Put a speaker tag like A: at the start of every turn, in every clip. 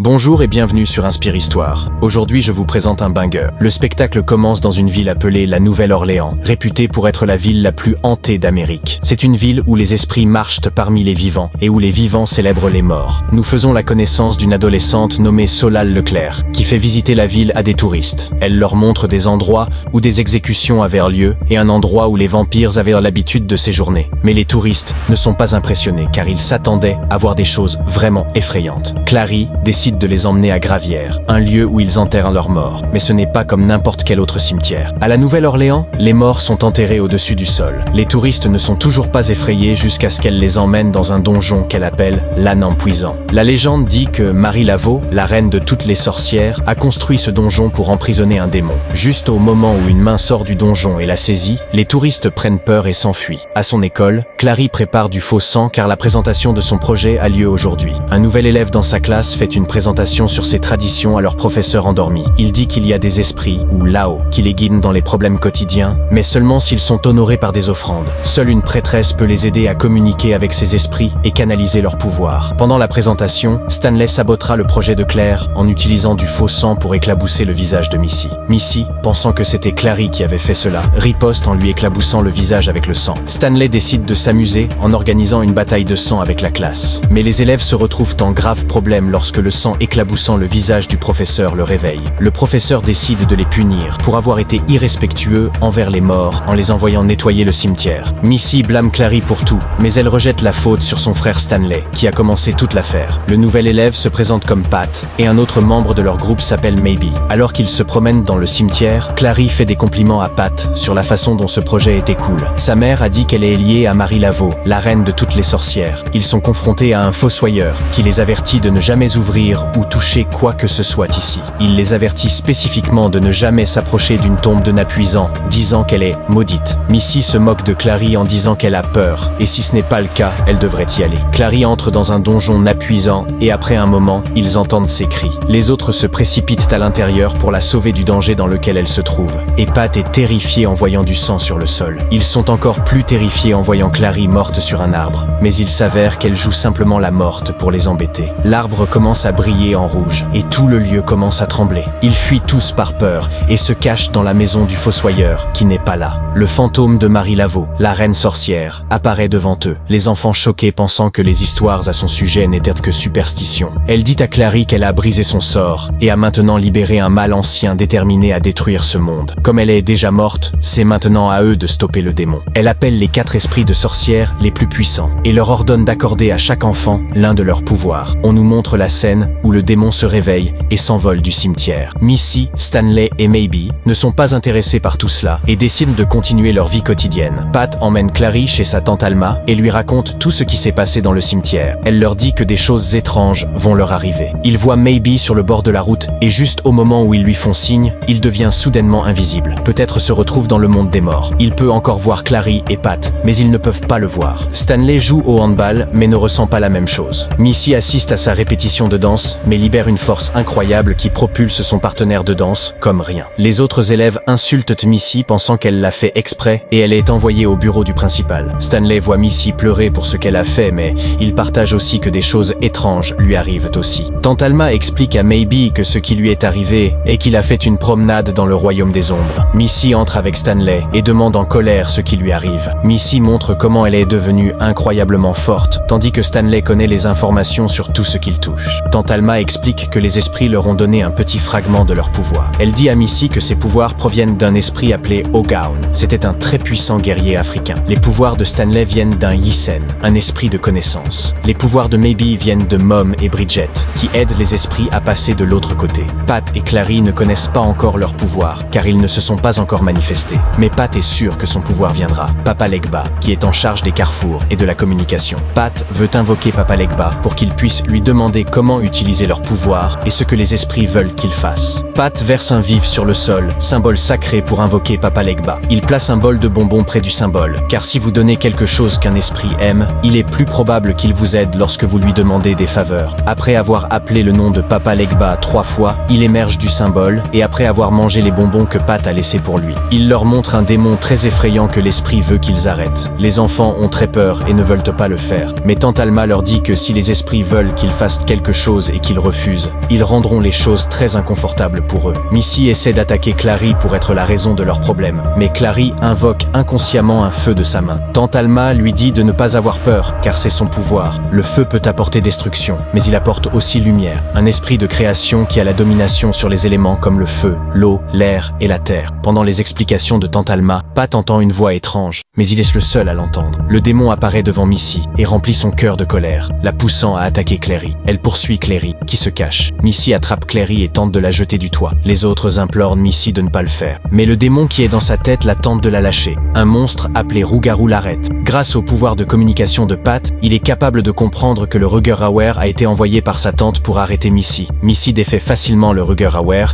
A: Bonjour et bienvenue sur Inspire Histoire. Aujourd'hui, je vous présente un banger. Le spectacle commence dans une ville appelée la Nouvelle-Orléans, réputée pour être la ville la plus hantée d'Amérique. C'est une ville où les esprits marchent parmi les vivants et où les vivants célèbrent les morts. Nous faisons la connaissance d'une adolescente nommée Solal Leclerc, qui fait visiter la ville à des touristes. Elle leur montre des endroits où des exécutions avaient lieu et un endroit où les vampires avaient l'habitude de séjourner. Mais les touristes ne sont pas impressionnés car ils s'attendaient à voir des choses vraiment effrayantes. Clary décide de les emmener à Gravière, un lieu où ils enterrent leurs morts. Mais ce n'est pas comme n'importe quel autre cimetière. À la Nouvelle-Orléans, les morts sont enterrés au-dessus du sol. Les touristes ne sont toujours pas effrayés jusqu'à ce qu'elle les emmène dans un donjon qu'elle appelle l'âne empuisant. La légende dit que Marie Laveau, la reine de toutes les sorcières, a construit ce donjon pour emprisonner un démon. Juste au moment où une main sort du donjon et la saisit, les touristes prennent peur et s'enfuient. À son école, Clary prépare du faux sang car la présentation de son projet a lieu aujourd'hui. Un nouvel élève dans sa classe fait une présentation sur ses traditions à leur professeur endormi. Il dit qu'il y a des esprits, ou Lao, qui les guident dans les problèmes quotidiens, mais seulement s'ils sont honorés par des offrandes. Seule une prêtresse peut les aider à communiquer avec ces esprits et canaliser leur pouvoir. Pendant la présentation, Stanley sabotera le projet de Claire en utilisant du faux sang pour éclabousser le visage de Missy. Missy, pensant que c'était Clary qui avait fait cela, riposte en lui éclaboussant le visage avec le sang. Stanley décide de s'amuser en organisant une bataille de sang avec la classe. Mais les élèves se retrouvent en grave problème lorsque le sang éclaboussant le visage du professeur le réveille. Le professeur décide de les punir pour avoir été irrespectueux envers les morts en les envoyant nettoyer le cimetière. Missy blâme Clary pour tout, mais elle rejette la faute sur son frère Stanley, qui a commencé toute l'affaire. Le nouvel élève se présente comme Pat, et un autre membre de leur groupe s'appelle Maybe. Alors qu'ils se promènent dans le cimetière, Clary fait des compliments à Pat sur la façon dont ce projet était cool. Sa mère a dit qu'elle est liée à Marie Laveau, la reine de toutes les sorcières. Ils sont confrontés à un fossoyeur qui les avertit de ne jamais ouvrir ou toucher quoi que ce soit ici. Il les avertit spécifiquement de ne jamais s'approcher d'une tombe de Napuisant, disant qu'elle est maudite. Missy se moque de Clary en disant qu'elle a peur, et si ce n'est pas le cas, elle devrait y aller. Clary entre dans un donjon napuisant, et après un moment, ils entendent ses cris. Les autres se précipitent à l'intérieur pour la sauver du danger dans lequel elle se trouve. Et Pat est terrifié en voyant du sang sur le sol. Ils sont encore plus terrifiés en voyant Clary morte sur un arbre. Mais il s'avère qu'elle joue simplement la morte pour les embêter. L'arbre commence à briller en rouge, et tout le lieu commence à trembler. Ils fuient tous par peur et se cachent dans la maison du fossoyeur, qui n'est pas là. Le fantôme de Marie Laveau, la reine sorcière, apparaît devant eux, les enfants choqués pensant que les histoires à son sujet n'étaient que superstitions. Elle dit à Clary qu'elle a brisé son sort et a maintenant libéré un mal ancien déterminé à détruire ce monde. Comme elle est déjà morte, c'est maintenant à eux de stopper le démon. Elle appelle les quatre esprits de sorcières les plus puissants et leur ordonne d'accorder à chaque enfant l'un de leurs pouvoirs. On nous montre la scène où le démon se réveille et s'envole du cimetière. Missy, Stanley et Maybe ne sont pas intéressés par tout cela et décident de continuer leur vie quotidienne. Pat emmène Clary chez sa tante Alma et lui raconte tout ce qui s'est passé dans le cimetière. Elle leur dit que des choses étranges vont leur arriver. Ils voient Maybe sur le bord de la route et juste au moment où ils lui font signe, il devient soudainement invisible. Peut-être se retrouve dans le monde des morts. Il peut encore voir Clary et Pat, mais ils ne peuvent pas le voir. Stanley joue au handball mais ne ressent pas la même chose. Missy assiste à sa répétition de danse mais libère une force incroyable qui propulse son partenaire de danse comme rien. Les autres élèves insultent Missy pensant qu'elle l'a fait exprès et elle est envoyée au bureau du principal. Stanley voit Missy pleurer pour ce qu'elle a fait mais il partage aussi que des choses étranges lui arrivent aussi. Tante Alma explique à Maybe que ce qui lui est arrivé est qu'il a fait une promenade dans le royaume des ombres. Missy entre avec Stanley et demande en colère ce qui lui arrive. Missy montre comment elle est devenue incroyablement forte tandis que Stanley connaît les informations sur tout ce qu'il touche. Tante Alma explique que les esprits leur ont donné un petit fragment de leur pouvoir. Elle dit à Missy que ses pouvoirs proviennent d'un esprit appelé Ogaon. C'était un très puissant guerrier africain. Les pouvoirs de Stanley viennent d'un Yisen, un esprit de connaissance. Les pouvoirs de Maybe viennent de Mom et Bridget, qui aident les esprits à passer de l'autre côté. Pat et Clary ne connaissent pas encore leurs pouvoirs, car ils ne se sont pas encore manifestés. Mais Pat est sûr que son pouvoir viendra. Papa Legba, qui est en charge des carrefours et de la communication. Pat veut invoquer Papa Legba pour qu'il puisse lui demander comment utiliser leur pouvoir et ce que les esprits veulent qu'il fasse. Pat verse un vif sur le sol, symbole sacré pour invoquer Papa Legba. Il place un bol de bonbons près du symbole, car si vous donnez quelque chose qu'un esprit aime, il est plus probable qu'il vous aide lorsque vous lui demandez des faveurs. Après avoir appelé le nom de Papa Legba trois fois, il émerge du symbole, et après avoir mangé les bonbons que Pat a laissés pour lui, il leur montre un démon très effrayant que l'esprit veut qu'ils arrêtent. Les enfants ont très peur et ne veulent pas le faire, mais Tante Alma leur dit que si les esprits veulent qu'ils fassent quelque chose et qu'ils refusent, ils rendront les choses très inconfortables pour eux. Missy essaie d'attaquer Clary pour être la raison de leurs problèmes, mais Clary invoque inconsciemment un feu de sa main. Tante Alma lui dit de ne pas avoir peur, car c'est son pouvoir. Le feu peut apporter destruction, mais il apporte aussi lumière, un esprit de création qui a la domination sur les éléments comme le feu, l'eau, l'air et la terre. Pendant les explications de Tante Alma, Pat entend une voix étrange, mais il est le seul à l'entendre. Le démon apparaît devant Missy et remplit son cœur de colère, la poussant à attaquer Clary. Elle poursuit Clary, qui se cache. Missy attrape Clary et tente de la jeter du toit. Les autres implorent Missy de ne pas le faire. Mais le démon qui est dans sa tête la tente de la lâcher. Un monstre appelé Rougarou l'arrête. Grâce au pouvoir de communication de Pat, il est capable de comprendre que le Ruger a été envoyé par sa tante pour arrêter Missy. Missy défait facilement le Ruger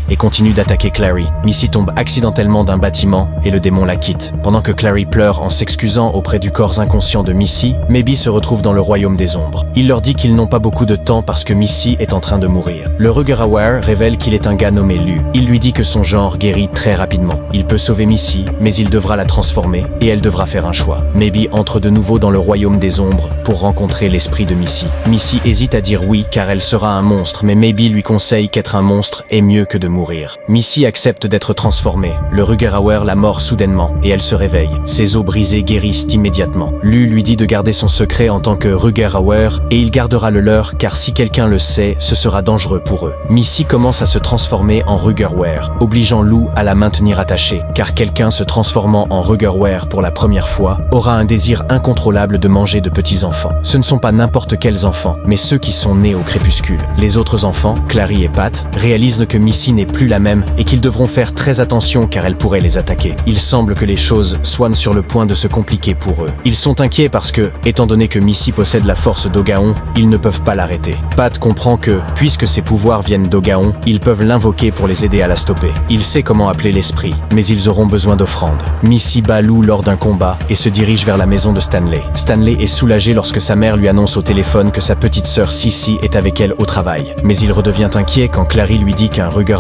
A: et continue d'attaquer Clary. Missy tombe accidentellement d'un bâtiment et le démon la quitte. Pendant que Clary pleure en s'excusant auprès du corps inconscient de Missy, Maybe se retrouve dans le royaume des ombres. Il leur dit qu'ils n'ont pas beaucoup de temps parce que Missy est en train de mourir. Le Ruger révèle qu'il est un gars nommé Lu. Il lui dit que son genre guérit très rapidement. Il peut sauver Missy, mais il devra la transformer et elle devra faire un choix. Maybe entre de nouveau dans le royaume des ombres pour rencontrer l'esprit de Missy. Missy hésite à dire oui car elle sera un monstre, mais Maybe lui conseille qu'être un monstre est mieux que de mourir. Missy accepte d'être transformée. Le Rugerauer la mord soudainement et elle se réveille. Ses os brisés guérissent immédiatement. Lu lui dit de garder son secret en tant que Rugerauer et il gardera le leur car si quelqu'un le sait, ce sera dangereux pour eux. Missy commence à se transformer en Rugerwear, obligeant Lou à la maintenir attachée, car quelqu'un se transformant en Rugerwear pour la première fois aura un incontrôlable de manger de petits enfants. Ce ne sont pas n'importe quels enfants, mais ceux qui sont nés au crépuscule. Les autres enfants, Clary et Pat, réalisent que Missy n'est plus la même et qu'ils devront faire très attention car elle pourrait les attaquer. Il semble que les choses soient sur le point de se compliquer pour eux. Ils sont inquiets parce que, étant donné que Missy possède la force d'Ogaon, ils ne peuvent pas l'arrêter. Pat comprend que, puisque ses pouvoirs viennent d'Ogaon, ils peuvent l'invoquer pour les aider à la stopper. Il sait comment appeler l'esprit, mais ils auront besoin d'offrandes. Missy bat Lou lors d'un combat et se dirige vers la maison de Stanley. Stanley est soulagé lorsque sa mère lui annonce au téléphone que sa petite sœur Sissy est avec elle au travail. Mais il redevient inquiet quand Clary lui dit qu'un Ruger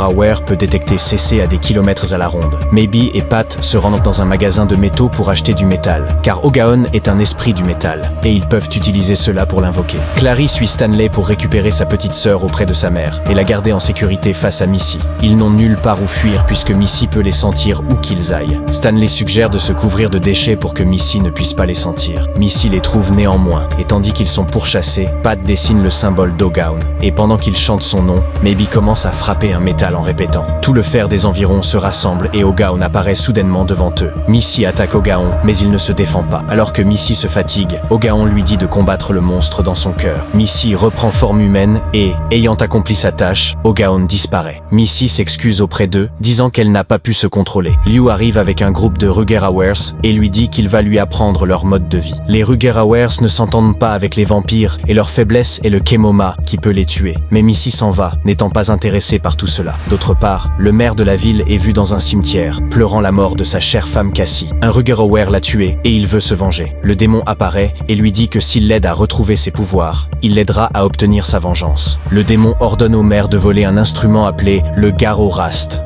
A: peut détecter CC à des kilomètres à la ronde. Maybe et Pat se rendent dans un magasin de métaux pour acheter du métal, car Ogaon est un esprit du métal, et ils peuvent utiliser cela pour l'invoquer. Clary suit Stanley pour récupérer sa petite sœur auprès de sa mère, et la garder en sécurité face à Missy. Ils n'ont nulle part où fuir puisque Missy peut les sentir où qu'ils aillent. Stanley suggère de se couvrir de déchets pour que Missy ne puisse pas les sentir. Missy les trouve néanmoins, et tandis qu'ils sont pourchassés, Pat dessine le symbole d'Ogaon, et pendant qu'il chante son nom, Maybe commence à frapper un métal en répétant. Tout le fer des environs se rassemble et Ogaon apparaît soudainement devant eux. Missy attaque Ogaon, mais il ne se défend pas. Alors que Missy se fatigue, Ogaon lui dit de combattre le monstre dans son cœur. Missy reprend forme humaine et, ayant accompli sa tâche, Ogaon disparaît. Missy s'excuse auprès d'eux, disant qu'elle n'a pas pu se contrôler. Liu arrive avec un groupe de Rugerauers et lui dit qu'il va lui apprendre leur mode de vie. Les Rugerauers ne s'entendent pas avec les vampires et leur faiblesse est le Kemoma qui peut les tuer. Mais Missy s'en va, n'étant pas intéressée par tout cela. D'autre part, le maire de la ville est vu dans un cimetière, pleurant la mort de sa chère femme Cassie. Un Rugerower l'a tué et il veut se venger. Le démon apparaît et lui dit que s'il l'aide à retrouver ses pouvoirs, il l'aidera à obtenir sa vengeance. Le démon ordonne au maire de voler un instrument appelé le Garo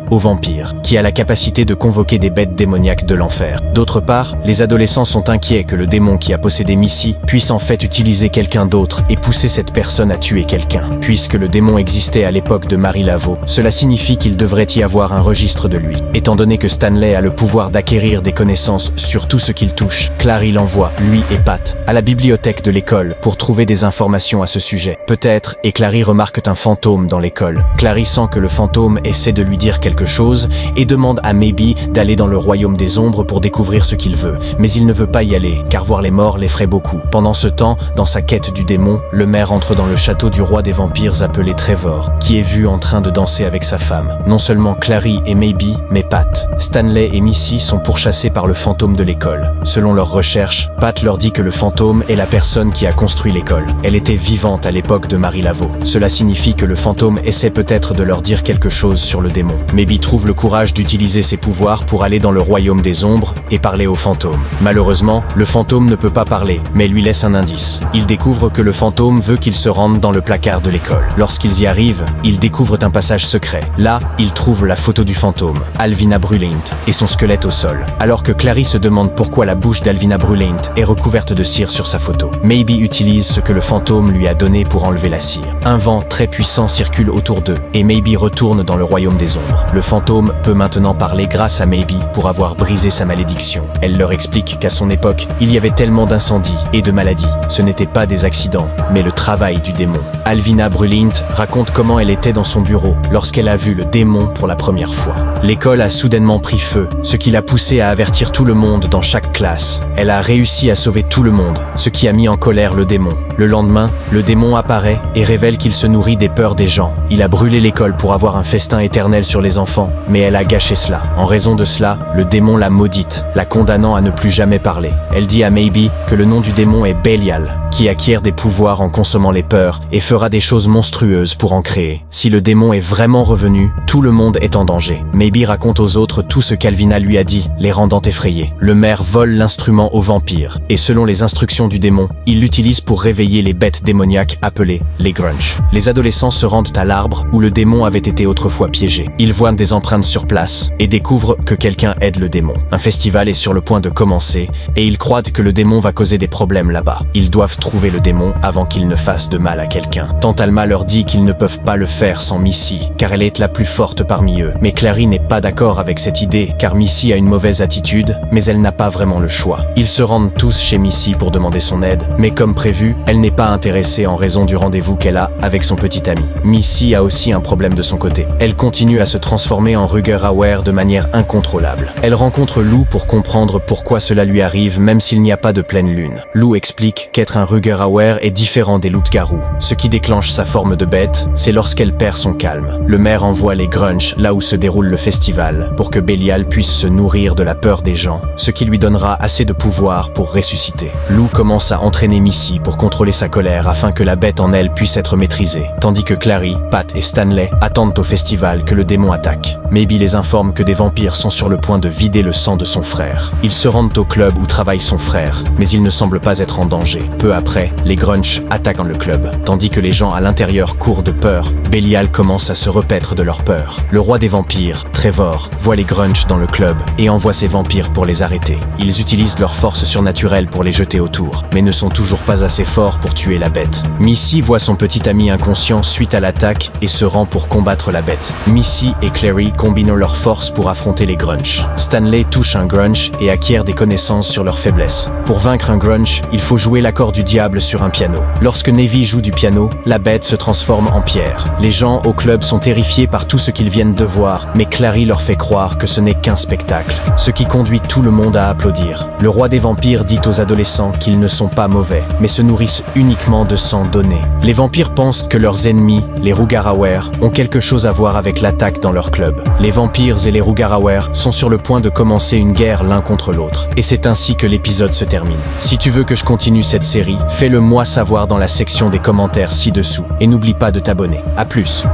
A: Rast au vampire, qui a la capacité de convoquer des bêtes démoniaques de l'enfer. D'autre part, les adolescents sont inquiets que le démon qui a possédé Missy puisse en fait utiliser quelqu'un d'autre et pousser cette personne à tuer quelqu'un. Puisque le démon existait à l'époque de Marie Laveau, cela signifie qu'il devrait y avoir un registre de lui. Étant donné que Stanley a le pouvoir d'acquérir des connaissances sur tout ce qu'il touche, Clary l'envoie, lui et Pat, à la bibliothèque de l'école pour trouver des informations à ce sujet. Peut-être, et Clary remarque un fantôme dans l'école. Clary sent que le fantôme essaie de lui dire quelque chose et demande à Maybe d'aller dans le royaume des ombres pour découvrir ce qu'il veut. Mais il ne veut pas y aller, car voir les morts l'effraie beaucoup. Pendant ce temps, dans sa quête du démon, le maire entre dans le château du roi des vampires appelé Trevor, qui est vu en train de danser avec sa femme. Non seulement Clary et Maybe, mais Pat. Stanley et Missy sont pourchassés par le fantôme de l'école. Selon leurs recherches, Pat leur dit que le fantôme est la personne qui a construit l'école. Elle était vivante à l'époque de Marie Laveau. Cela signifie que le fantôme essaie peut-être de leur dire quelque chose sur le démon. Mais Maybe trouve le courage d'utiliser ses pouvoirs pour aller dans le royaume des ombres et parler au fantôme. Malheureusement, le fantôme ne peut pas parler, mais lui laisse un indice. Il découvre que le fantôme veut qu'il se rende dans le placard de l'école. Lorsqu'ils y arrivent, ils découvrent un passage secret. Là, ils trouvent la photo du fantôme, Alvina Brulint, et son squelette au sol. Alors que Clary se demande pourquoi la bouche d'Alvina Brulint est recouverte de cire sur sa photo. Maybe utilise ce que le fantôme lui a donné pour enlever la cire. Un vent très puissant circule autour d'eux, et Maybe retourne dans le royaume des ombres. Fantôme peut maintenant parler grâce à Maybe pour avoir brisé sa malédiction. Elle leur explique qu'à son époque, il y avait tellement d'incendies et de maladies. Ce n'étaient pas des accidents, mais le travail du démon. Alvina Brulint raconte comment elle était dans son bureau lorsqu'elle a vu le démon pour la première fois. L'école a soudainement pris feu, ce qui l'a poussée à avertir tout le monde dans chaque classe. Elle a réussi à sauver tout le monde, ce qui a mis en colère le démon. Le lendemain, le démon apparaît et révèle qu'il se nourrit des peurs des gens. Il a brûlé l'école pour avoir un festin éternel sur les enfants, mais elle a gâché cela. En raison de cela, le démon l'a maudite, la condamnant à ne plus jamais parler. Elle dit à Maybe que le nom du démon est Belial, qui acquiert des pouvoirs en consommant les peurs et fera des choses monstrueuses pour en créer. Si le démon est vraiment revenu, tout le monde est en danger. Maybe raconte aux autres tout ce qu'Alvina lui a dit, les rendant effrayés. Le maire vole l'instrument au vampire, et selon les instructions du démon, il l'utilise pour réveiller les bêtes démoniaques appelées les grunch. Les adolescents se rendent à l'arbre où le démon avait été autrefois piégé. Ils voient des empreintes sur place et découvrent que quelqu'un aide le démon. Un festival est sur le point de commencer et ils croient que le démon va causer des problèmes là-bas. Ils doivent trouver le démon avant qu'il ne fasse de mal à quelqu'un. Tantalma leur dit qu'ils ne peuvent pas le faire sans Missy, car elle est la plus forte parmi eux. Mais Clary n'est pas d'accord avec cette idée, car Missy a une mauvaise attitude, mais elle n'a pas vraiment le choix. Ils se rendent tous chez Missy pour demander son aide, mais comme prévu, elle n'est pas intéressée en raison du rendez-vous qu'elle a avec son petit ami. Missy a aussi un problème de son côté. Elle continue à se transformer en Ruger Auer de manière incontrôlable. Elle rencontre Lou pour comprendre pourquoi cela lui arrive même s'il n'y a pas de pleine lune. Lou explique qu'être un Ruger Auer est différent des loups-garous. Ce qui déclenche sa forme de bête, c'est lorsqu'elle perd son calme. Le maire envoie les grunch là où se déroule le festival pour que Belial puisse se nourrir de la peur des gens, ce qui lui donnera assez de pouvoir pour ressusciter. Lou commence à entraîner Missy pour contrôler sa colère afin que la bête en elle puisse être maîtrisée, tandis que Clary, Pat et Stanley attendent au festival que le démon attaque. Maybe les informe que des vampires sont sur le point de vider le sang de son frère. Ils se rendent au club où travaille son frère, mais il ne semble pas être en danger. Après, les grunch attaquent le club, tandis que les gens à l'intérieur courent de peur. Belial commence à se repaître de leur peur. Le roi des vampires, Trevor, voit les grunch dans le club et envoie ses vampires pour les arrêter. Ils utilisent leur force surnaturelle pour les jeter autour, mais ne sont toujours pas assez forts pour tuer la bête. Missy voit son petit ami inconscient suite à l'attaque et se rend pour combattre la bête. Missy et Clary combinent leurs forces pour affronter les grunch. Stanley touche un grunch et acquiert des connaissances sur leurs faiblesses. Pour vaincre un grunch, il faut jouer l'accord du diable sur un piano. Lorsque Navy joue du piano, la bête se transforme en pierre. Les gens au club sont terrifiés par tout ce qu'ils viennent de voir, mais Clary leur fait croire que ce n'est qu'un spectacle, ce qui conduit tout le monde à applaudir. Le roi des vampires dit aux adolescents qu'ils ne sont pas mauvais, mais se nourrissent uniquement de sang donné. Les vampires pensent que leurs ennemis, les Rugarauer, ont quelque chose à voir avec l'attaque dans leur club. Les vampires et les Rugarauer sont sur le point de commencer une guerre l'un contre l'autre. Et c'est ainsi que l'épisode se termine. Si tu veux que je continue cette série, fais-le moi savoir dans la section des commentaires ci-dessous. Et n'oublie pas de t'abonner. A plus